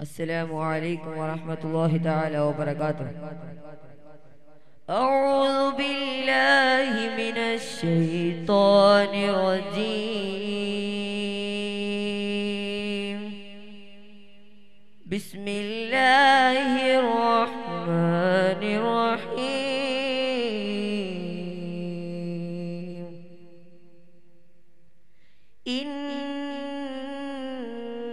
السلام عليكم ورحمة الله تعالى وبركاته. أعوذ بالله من الشيطان الرجيم. بسم الله الرحمن الرحيم.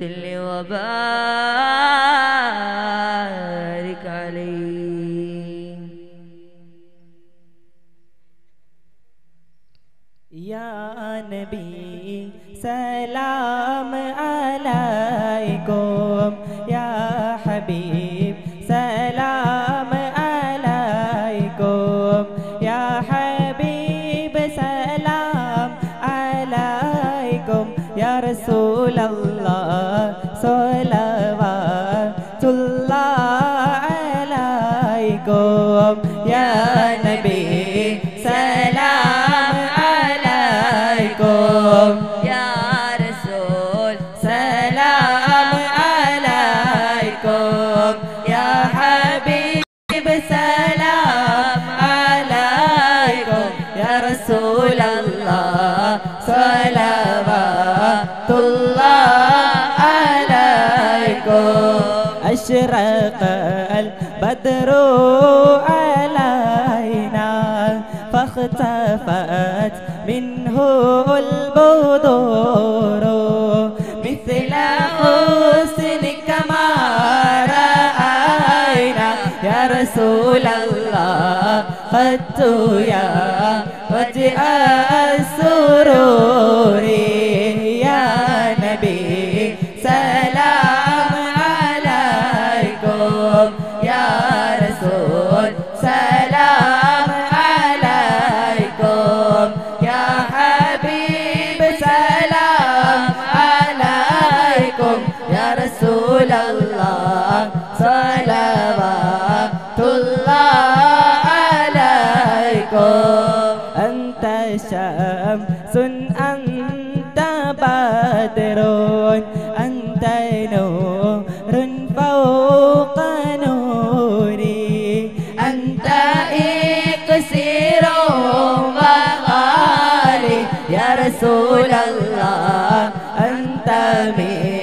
وسل وبارك عليه. يا نبي سلام عليكم. يا حبيب سلام عليكم. يا حبيب الكرم يا نبي سلام عليكم. يا رسول سلام عليكم. يا حبيب سلام البدر علينا. فاختفت منه البدور مثل حسنك ما رأينا. يا رسول الله خدت يا وجه السرور. رسول الله صلوات الله عليكم أنت شمس أنت بدر أنت نور فوق نوري أنت إكسير وغالي يا رسول الله أنت مصباح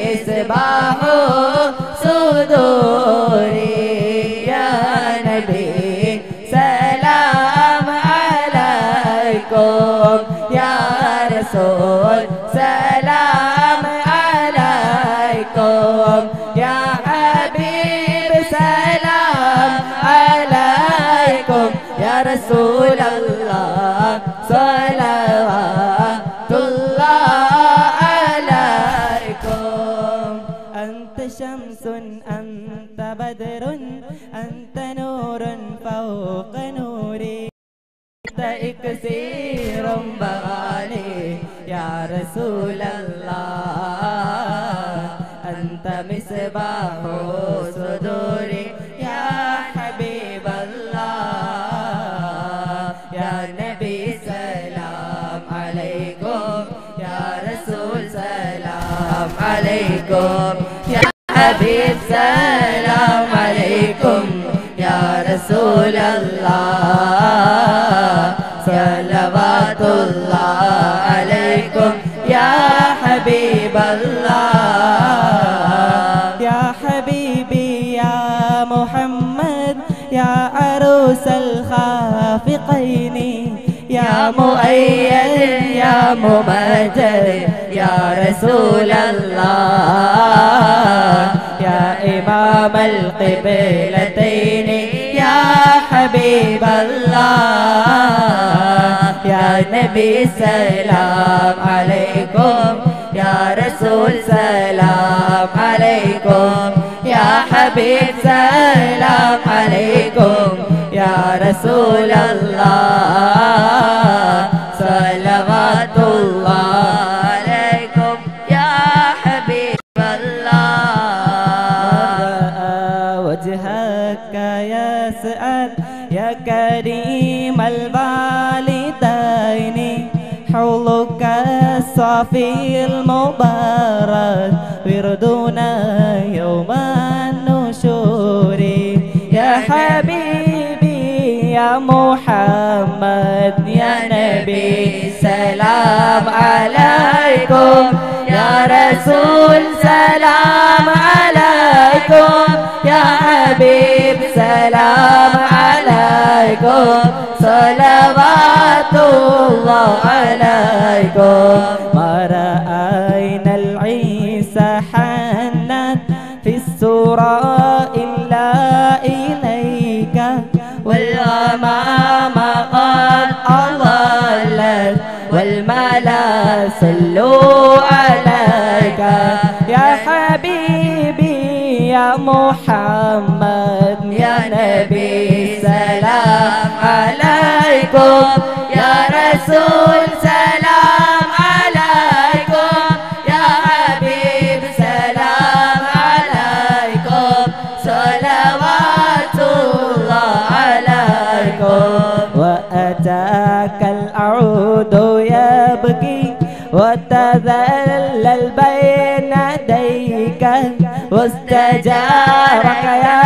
سلام عليكم يا حبيب سلام عليكم يا رسول الله صلوات الله عليكم. أنت شمس أنت بدر أنت نور فوق نوري. أنت إكسير يا رسول اللہ، انت مصباح صدور، یا حبیب اللہ، یا نبی سلام علیکم، یا رسول سلام علیکم، یا حبیب سلام علیکم، یا رسول اللہ، صلوات اللہ الخافقين يا مؤيد يا ممجد يا رسول الله. يا إمام القبلتين يا حبيب الله. يا نبي سلام عليكم يا رسول سلام عليكم. يا حبيب سلام عليكم. يا رسول الله صلوات الله عليكم يا حبيب الله. وجهك يسأل يا كريم الوالدين حولك الصافي المبارك وردنا يوم النشور. سلام عليكم. يا رسول سلام عليكم. يا حبيب سلام عليكم. صلوات الله عليكم. ما رأينا العيسى حنت في السورة يا محمد يا نبي سلام عليكم. يا رسول سلام عليكم. يا حبيب سلام عليكم. صلوات الله عليكم. وأتاك العود يبكي وتذلل يديك واستجارك يا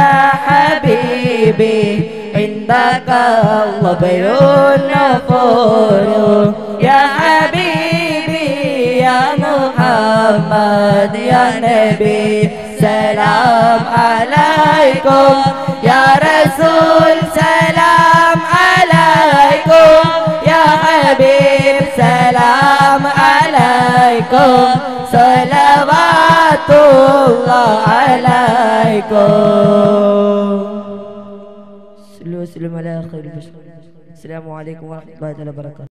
حبيبي. عندك الظبي النفور. يا حبيبي يا محمد يا نبي سلام عليكم. يا رسول سلام عليكم. يا حبيب سلام عليكم. الله عليكم. السلام عليكم ورحمة الله وبركاته.